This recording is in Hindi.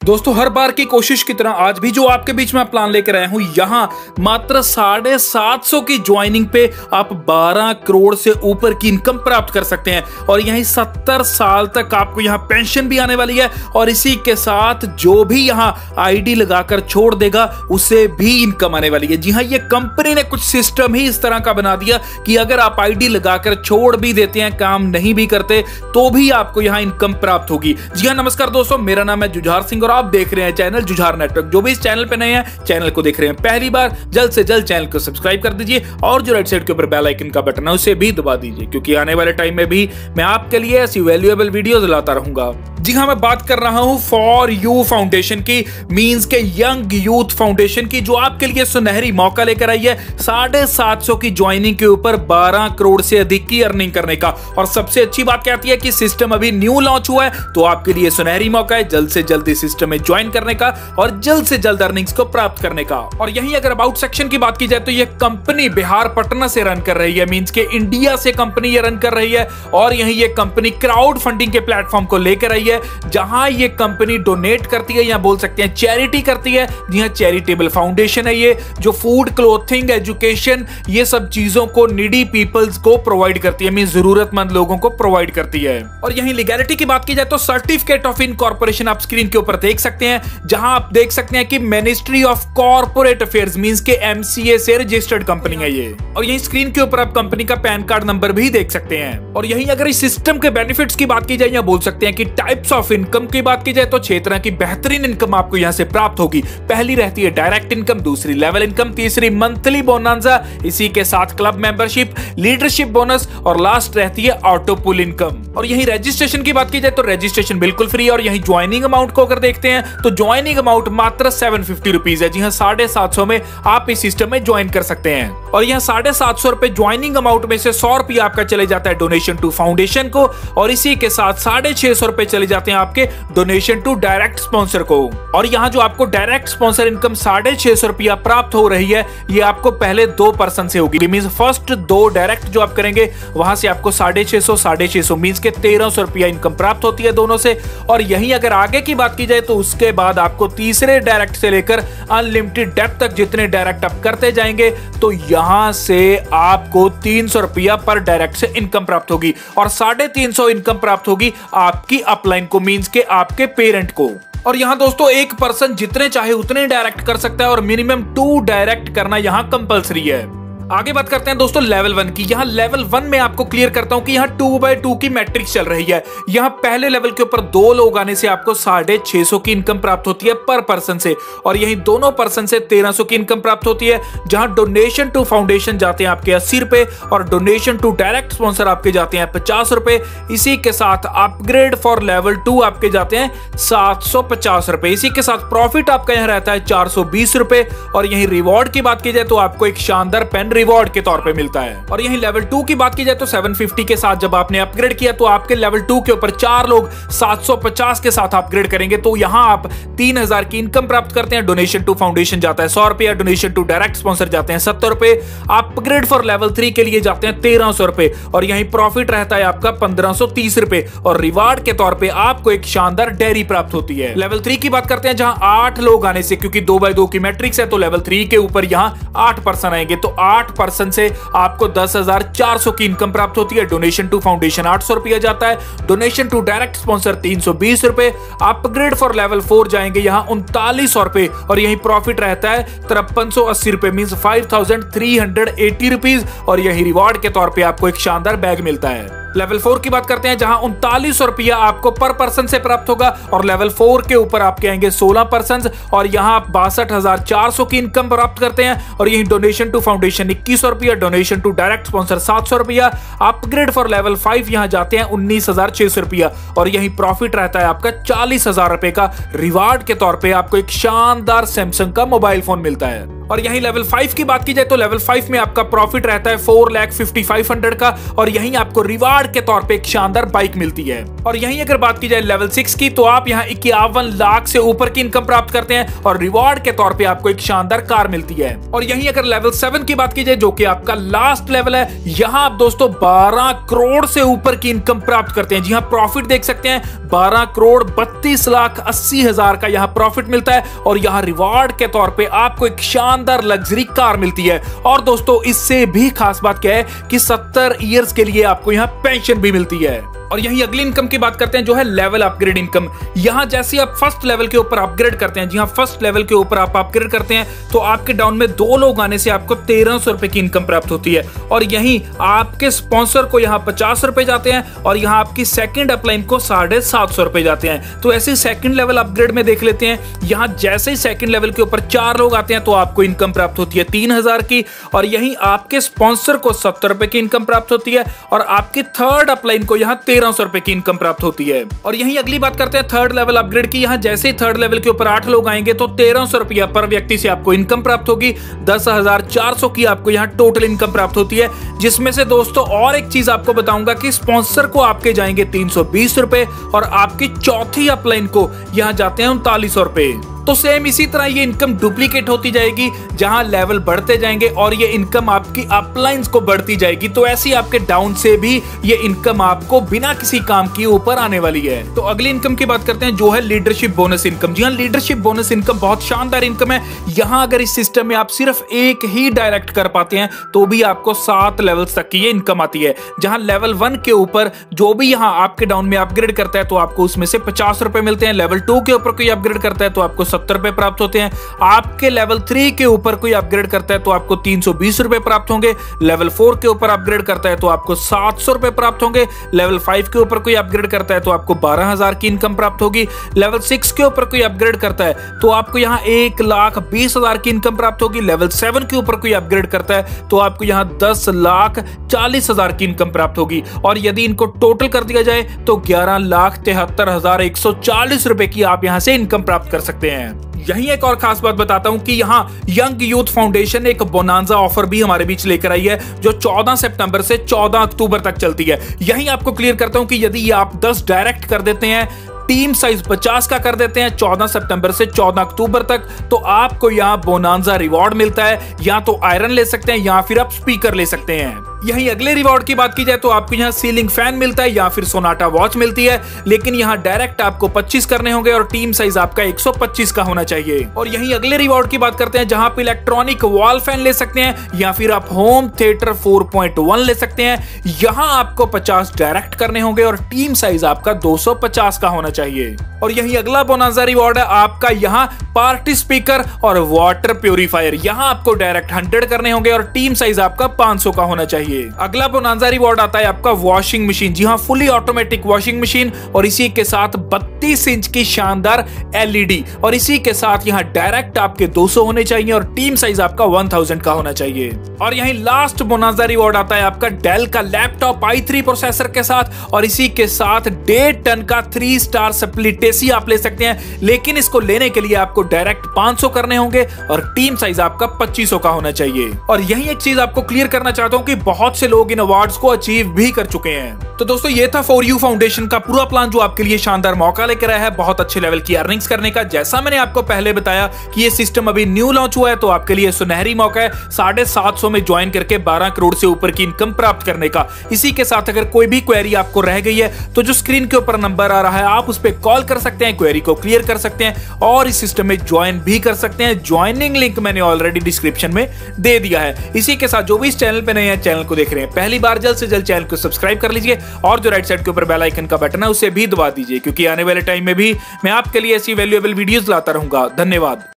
दोस्तों, हर बार की कोशिश की तरह आज भी जो आपके बीच में प्लान लेकर आया हूँ, यहाँ मात्र साढ़े सात सौ की ज्वाइनिंग पे आप 12 करोड़ से ऊपर की इनकम प्राप्त कर सकते हैं। और यहीं 70 साल तक आपको यहाँ पेंशन भी आने वाली है और इसी के साथ जो भी यहाँ आईडी लगाकर छोड़ देगा, उसे भी इनकम आने वाली है। जी हाँ ये कंपनी ने कुछ सिस्टम ही इस तरह का बना दिया कि अगर आप आईडी लगाकर छोड़ भी देते हैं, काम नहीं भी करते तो भी आपको यहाँ इनकम प्राप्त होगी। जी हाँ नमस्कार दोस्तों, मेरा नाम है जुझार सिंह और आप देख रहे हैं चैनल जुझार नेटवर्क। जो भी इस चैनल पे नए हैं, चैनल को देख रहे हैं पहली बार, जल्द से जल्द चैनल को सब्सक्राइब कर दीजिए और जो राइट साइड के ऊपर बेल आइकन का बटन है, उसे भी दबा दीजिए, क्योंकि आने वाले टाइम में भी मैं आपके लिए ऐसी वैल्यूएबल वीडियोस लाता रहूँगा। जी हाँ मैं बात कर रहा हूँ फॉर यू फाउंडेशन की मींस के यंग यूथ फाउंडेशन की, जो आपके लिए सुनहरी मौका लेकर आई है साढ़े सात सौ की ज्वाइनिंग के ऊपर बारह करोड़ से अधिक की अर्निंग करने का। और सबसे अच्छी बात क्या आती है कि सिस्टम अभी न्यू लॉन्च हुआ है तो आपके लिए सुनहरी मौका है, जल्द से जल्द इस में ज्वाइन करने का और जल्द से जल्द अर्निंग्स को प्राप्त करने का। और यही अगर अबाउट सेक्शन की बात की जाए तो यह कंपनी बिहार पटना से रन कर रही है मींस के इंडिया से कंपनी ये रन कर रही है और यही ये कंपनी क्राउड फंडिंग के प्लेटफॉर्म को लेकर आई है, जहाँ ये कंपनी डोनेट करती है या बोल सकते हैं चैरिटी करती है। जी हाँ चैरिटेबल फाउंडेशन है ये, जो फ़ूड क्लोथिंग एजुकेशन ये सब चीज़ों को निडी पीपल्स को प्रोवाइड करती है मीन जरूरतमंद लोगों को प्रोवाइड करती है। और यही लीगैलिटी की बात की जाए तो सर्टिफिकेट ऑफ़ इनकॉर्पोरेशन आप स्क्रीन के ऊपर देख सकते हैं, जहाँ आप देख सकते हैं कि ministry of corporate affairs means के एमसीए से रजिस्टर्ड कंपनी है ये। और यही स्क्रीन के ऊपर आप कंपनी का पैन कार्ड नंबर भी देख सकते हैं। और यही अगर इस सिस्टम के बेनिफिट्स की बात की जाए, या बोल सकते हैं कि टाइप्स ऑफ़ इनकम की बात की जाए तो छह तरह की बेहतरीन इनकम आपको यहाँ से प्राप्त होगी। पहली रहती है डायरेक्ट इनकम दूसरी लेवल इनकम तीसरी मंथली बोनांजा इसी के साथ क्लब मेंबरशिप लीडरशिप बोनस और लास्ट रहती है ऑटो पुल इनकम और यही रजिस्ट्रेशन की बात की जाए तो रजिस्ट्रेशन बिल्कुल फ्री और यही ज्वाइनिंग अमाउंट को अगर देखते हैं। तो ज्वाइनिंग अमाउंट मात्र सेवन फिफ्टी रुपीज़ है। जी हाँ साढ़े सात सौ में आप इस सिस्टम में ज्वाइन कर सकते हैं। और यहाँ साढ़े सात सौ रुपए ज्वाइनिंग अमाउंट में से सौ रुपये आपका चले जाता है डोनेशन टू फाउंडेशन को। और इसी के साथ साढ़े छह सौ रुपए चले जाते हैं आपके डोनेशन टू डायरेक्ट स्पॉन्सर को। और यहाँ जो आपको डायरेक्ट स्पॉन्सर इनकम साढ़े छह सौ रुपया प्राप्त हो रही है, ये आपको पहले दो पर्सन से होगी। मीन फ़र्स्ट दो डायरेक्ट जो आप करेंगे, वहाँ से आपको साढ़े छह सौ, साढ़े छह सौ मीन के तेरह सौ रुपया इनकम प्राप्त होती है दोनों से। और यही अगर आगे की बात की जाए तो उसके बाद आपको तीसरे डायरेक्ट से लेकर अनलिमिटेड डेप्थ तक जितने डायरेक्ट आप करते जाएँगे तो यहाँ से आपको तीन सौ रुपया पर डायरेक्ट से इनकम प्राप्त होगी और साढ़े तीन सौ इनकम प्राप्त होगी आपकी अपलाइन को मीन्स के आपके पेरेंट को। और यहाँ दोस्तों, एक पर्सन जितने चाहे उतने डायरेक्ट कर सकता है और मिनिमम टू डायरेक्ट करना यहाँ कंपलसरी है। आगे बात करते हैं दोस्तों लेवल वन की। यहाँ लेवल वन में आपको क्लियर करता हूँ कि यहाँ टू बाय टू की मैट्रिक्स चल रही है। यहाँ पहले लेवल के ऊपर दो लोग आने से आपको साढ़े छह सौ की इनकम प्राप्त होती है पर पर्सन से। और यही दोनों पर्सन से तेरह सौ की इनकम प्राप्त होती है, जहाँ डोनेशन टू फाउंडेशन जाते हैं आपके अस्सी रुपए और डोनेशन टू डायरेक्ट स्पॉन्सर आपके जाते हैं पचास रुपए। इसी के साथ अपग्रेड फॉर लेवल टू आपके जाते हैं सात सौ पचास रुपए। इसी के साथ प्रॉफिट आपका यहाँ रहता है चार सौ बीस रुपए। और यही रिवॉर्ड की बात की जाए तो आपको एक शानदार पेन रिवॉर्ड के तौर पे मिलता है। और यही लेवल टू की बात की जाए तो 750 के साथ जब आपने अपग्रेड किया तो आपके लेवल टू के ऊपर चार लोग 750 के साथ अपग्रेड करेंगे। तो यहाँ आप 3000 की इनकम प्राप्त करते हैं डोनेशन टू फाउंडेशन जाता है सौ रुपया डोनेशन टू डायरेक्ट स्पॉन्सर जाते हैं सत्तर रुपए अपग्रेड फॉर लेवल थ्री के लिए जाते हैं तेरह सौ रुपए और यही प्रॉफिट रहता है आपका पंद्रह सौ तीस रुपए और रिवार्ड के तौर पर आपको एक शानदार डेयरी प्राप्त होती है। लेवल थ्री की बात करते हैं, जहाँ आठ लोग आने से, क्योंकि दो बाय दो की मैट्रिक्स है तो लेवल थ्री के ऊपर यहाँ आठ पर्सन आएँगे। तो आठ पर्सन से आपको दस हज़ार चार सौ की इनकम प्राप्त होती है। डोनेशन टू फाउंडेशन आठ सौ रुपया जाता है। डोनेशन टू डायरेक्ट स्पॉन्सर तीन सौ बीस रुपए अपग्रेड फॉर लेवल फोर जाएँगे यहाँ उनतालीस सौ रुपए और यही प्रॉफिट रहता है तिरपन सौ अस्सी रुपए mean five thousand three hundred eighty rupees और यही रिवॉर्ड के तौर पर आपको एक शानदार बैग मिलता है। लेवल फोर की बात करते हैं, जहाँ उनतालीस रुपया आपको पर पर्सन से प्राप्त होगा और लेवल फोर के ऊपर आपके आएँगे सोलह पर्सन और यहाँ आप बासठ हज़ार चार सौ की इनकम प्राप्त करते हैं और यही डोनेशन टू फाउंडेशन इक्कीस रुपया डोनेशन टू डायरेक्ट स्पॉन्सर सात सौ रुपया अपग्रेड फॉर लेवल फाइव यहाँ जाते हैं उन्नीस हज़ार छह सौ रुपया और यही प्रॉफिट रहता है आपका चालीस हज़ार रुपए का रिवार्ड के तौर पर आपको एक शानदार सैमसंग का मोबाइल फ़ोन मिलता है। और यही लेवल फाइव की बात की जाए तो लेवल फाइव में आपका प्रॉफिट रहता है four lakh fifty five hundred का और यही आपको रिवार्ड के तौर पर एक शानदार बाइक मिलती है। और यही अगर बात की जाए लेवल सिक्स की तो आप यहाँ इक्यावन लाख से ऊपर की इनकम प्राप्त करते हैं और रिवार्ड के तौर पर आपको एक शानदार कार मिलती है। और यही अगर लेवल सेवन की बात की जाए जो कि आपका लास्ट लेवल है, यहाँ आप दोस्तों बारह करोड़ से ऊपर की इनकम प्राप्त करते हैं। जी हाँ प्रॉफिट देख सकते हैं। बारह करोड़ बत्तीस लाख अस्सी हज़ार का यहाँ प्रॉफिट मिलता है और यहाँ रिवार्ड के तौर पर आपको एक शानदार लग्जरी कार मिलती है। और दोस्तों, इससे भी खास बात क्या है कि सत्तर ईयर्स के लिए आपको यहाँ पेंशन भी मिलती है। और यही अगली इनकम की बात करते हैं, जो है लेवल अपग्रेड इनकम यहाँ जैसे आप फ़र्स्ट लेवल के ऊपर अपग्रेड करते हैं, जी हाँ फ़र्स्ट लेवल के ऊपर आप अपग्रेड करते हैं तो आपके डाउन में दो लोग आने से आपको तेरह सौ रुपए की इनकम प्राप्त होती है। और यही आपके स्पॉन्सर को यहाँ पचास रुपए जाते हैं और यहाँ आपकी सेकंड अपलाइन को साढ़े सात सौ रुपए जाते हैं। तो ऐसे सेकंड लेवल अपग्रेड में देख लेते हैं, यहाँ जैसे ही सेकंड लेवल के ऊपर चार लोग आते हैं तो आपको इनकम प्राप्त होती है तीन हज़ार की। और यही आपके स्पॉन्सर को सत्तर रुपए की इनकम प्राप्त होती है और आपकी थर्ड अपलाइन को यहाँ तेरह सौ रुपए की इनकम प्राप्त होती है। और यही अगली बात करते हैं थर्ड लेवल अपग्रेड की। यहाँ जैसे ही थर्ड लेवल के ऊपर आठ लोग आएँगे तो तेरह सौ रुपया पर व्यक्ति से आपको इनकम प्राप्त होगी। दस हज़ार चार सौ की आपको यहाँ टोटल इनकम प्राप्त होती है। जिसमें से दोस्तों, और एक चीज़ आपको बताऊँगा कि स्पॉन्सर को आपके जाएँगे तीन सौ बीस रुपए और आपकी चौथी अपलाइन को यहाँ जाते हैं उनतालीस सौ रुपए। तो सेम इसी तरह ये इनकम डुप्लीकेट होती जाएगी, जहाँ लेवल बढ़ते जाएँगे और ये इनकम आपकी अपलाइंस को बढ़ती जाएगी। तो ऐसी आपके डाउन से भी ये इनकम आपको बिना किसी काम की ऊपर आने वाली है। तो अगली इनकम की बात करते हैं, जो है लीडरशिप बोनस इनकम जी हाँ लीडरशिप बोनस इनकम बहुत शानदार इनकम है। यहाँ अगर इस सिस्टम में आप सिर्फ़ एक ही डायरेक्ट कर पाते हैं तो भी आपको सात लेवल तक की ये इनकम आती है। जहाँ लेवल वन के ऊपर जो भी यहाँ आपके डाउन में अपग्रेड करता है तो आपको उसमें से पचास रुपए मिलते हैं। लेवल टू के ऊपर कोई अपग्रेड करता है तो आपको सत्तर रुपए प्राप्त होते हैं। आपके लेवल थ्री के ऊपर कोई अपग्रेड करता है तो आपको तीन सौ बीस रुपए प्राप्त होंगे। लेवल फोर के ऊपर अपग्रेड करता है तो आपको सात सौ रुपए प्राप्त होंगे। लेवल फाइव के ऊपर कोई अपग्रेड करता है तो आपको बारह हज़ार की इनकम प्राप्त होगी। लेवल सिक्स के ऊपर कोई अपग्रेड करता है तो आपको यहाँ एक लाख बीस हज़ार की इनकम प्राप्त होगी। लेवल सेवन के ऊपर कोई अपग्रेड करता है तो आपको यहाँ दस लाख चालीस हज़ार की इनकम प्राप्त होगी। और यदि इनको टोटल कर दिया जाए तो ग्यारह लाख तिहत्तर हज़ार एक सौ चालीस रुपए की आप यहाँ से इनकम प्राप्त कर सकते हैं। यही एक और खास बात बताता हूँ कि यहाँ यंग यूथ फाउंडेशन एक बोनांजा ऑफ़र भी हमारे बीच लेकर आई है, जो 14 सितंबर से 14 अक्टूबर तक चलती है। यही आपको क्लियर करता हूँ कि यदि आप 10 डायरेक्ट कर देते हैं टीम साइज़ 50 का कर देते हैं 14 सितंबर से 14 अक्टूबर तक तो आपको यहाँ बोनांजा रिवॉर्ड मिलता है, या तो आयरन ले सकते हैं, या फिर आप स्पीकर ले सकते हैं। यही अगले रिवॉर्ड की बात की जाए तो आपको यहाँ सीलिंग फ़ैन मिलता है या फिर सोनाटा वॉच मिलती है। लेकिन यहाँ डायरेक्ट आपको 25 करने होंगे और टीम साइज़ आपका 125 का होना चाहिए। और यही अगले रिवॉर्ड की बात करते हैं जहाँ आप इलेक्ट्रॉनिक वॉल फ़ैन ले सकते हैं या फिर आप होम थिएटर 4.1 ले सकते हैं। यहाँ आपको 50 डायरेक्ट करने होंगे और टीम साइज़ आपका 250 का होना चाहिए। और यही अगला बोनाजा रिवॉर्ड है आपका यहाँ पार्टी स्पीकर और वाटर प्योरीफायर यहाँ आपको डायरेक्ट हंड्रेड करने होंगे और टीम साइज़ आपका 500 का होना चाहिए। अगला बोनाजा रिवॉर्ड आता है आपका वॉशिंग मशीन जी हाँ फुली ऑटोमेटिक वॉशिंग मशीन और इसी के साथ बत्तीस इंच की शानदार एलईडी और इसी के साथ यहाँ डायरेक्ट आपके 200 होने चाहिए और टीम साइज़ आपका 1000 का होना चाहिए। और यही लास्ट बोनाजा रिवॉर्ड आता है आपका डेल का लैपटॉप i3 प्रोसेसर के साथ और इसी के साथ डेढ़ टन का थ्री स्टार सप्लिटेसी आप ले सकते हैं। लेकिन इसको लेने के लिए आपको डायरेक्ट 500 करने होंगे और टीम साइज़ आपका 2500 का होना चाहिए। और यही एक चीज़ आपको क्लियर करना चाहता हूँ कि बहुत से लोग इन अवार्ड्स को अचीव भी कर चुके हैं। तो दोस्तों, ये था फॉर यू फाउंडेशन का पूरा प्लान जो आपके लिए शानदार मौका लेकर आया है। बहुत अच्छे लेवल की अर्निंग्स करने का। जैसा मैंने आपको पहले बताया कि ये सिस्टम अभी न्यू लॉन्च हुआ है तो आपके लिए सुनहरी मौका है साढ़े सात सौ में ज्वाइन करके बारह करोड़ से ऊपर की इनकम प्राप्त करने का। इसी के साथ अगर कोई भी क्वेरी आपको रह गई है तो जो स्क्रीन के ऊपर नंबर आ रहा है, आप उस पर कॉल कर सकते हैं क्वेरी को क्लियर कर सकते हैं और इस सिस्टम में ज्वाइन भी कर सकते हैं। ज्वाइनिंग लिंक मैंने ऑलरेडी डिस्क्रिप्शन में दे दिया है। इसी के साथ जो भी इस चैनल पर नए हैं चैनल को देख रहे हैं। पहली बार जल्द से जल्द चैनल को सब्सक्राइब कर लीजिए और जो राइट साइड के ऊपर बेल आइकन का बटन है, उसे भी दबा दीजिए, क्योंकि आने वाले टाइम में भी मैं आपके लिए ऐसी वैल्यूएबल वीडियोस लाता रहूँगा। धन्यवाद।